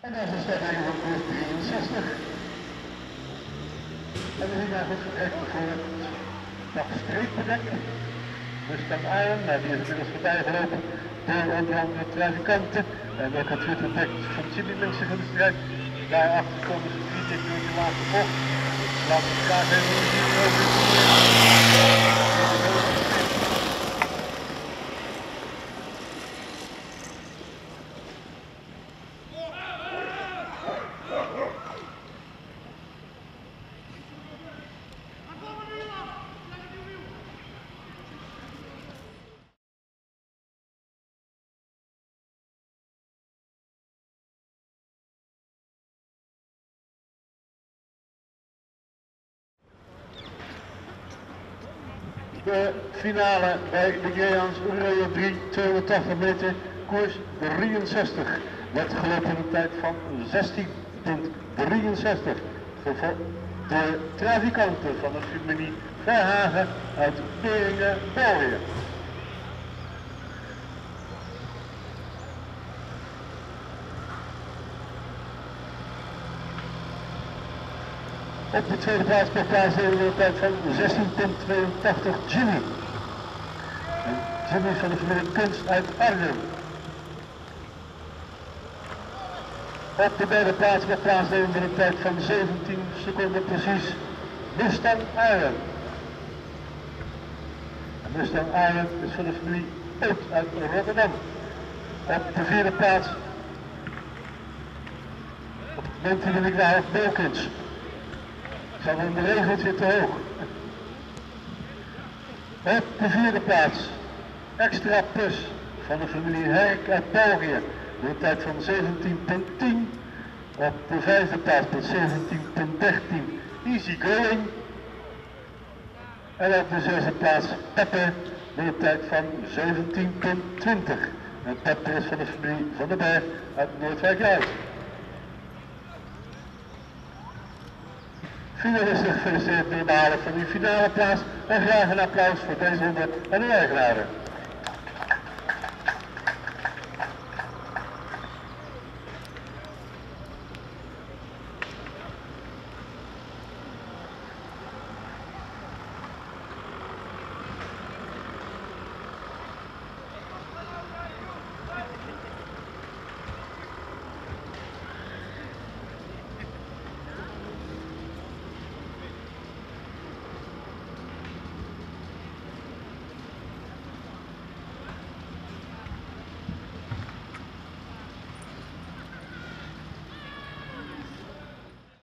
En dat is de stemming van koers 63. En we zien daar goed gekeken voor nog streepbedek. Dus dan aan, nou die is inmiddels voorbij gelopen door onder andere trafikanten. En ook het witte dek van Jimmy links in de strijd. Daarachter komen ze drie dik door de laatste bocht. Laten we elkaar even zien de finale bij de Geans Oranje 3, 280 meter, koers 63. Werd gelopen tijd van 16.63. De trafikanten van de familie Verhagen uit Beringen, Op de tweede plaats per plaats de tijd van 16.82 Jimmy. En Jimmy van de familie Kunst uit Arnhem. Op de derde plaats per plaats met een tijd van 17 seconden precies Mustang Iron. En Mustang Iron is van de familie Oud uit Rotterdam. Op de vierde plaats op ik naar Wilkins zijn in de regels weer te hoog. Op de vierde plaats, extra plus van de familie Herk uit België. De tijd van 17.10. Op de vijfde plaats met 17.13 Easy Going. En op de zesde plaats Peppe met tijd van 17.20. En Peppe is van de familie Van den Berg uit Noordwijk-Zuid. Finalisten gefeliciteerd behalen van uw finale plaats en graag een applaus voor deze en de eigenaren.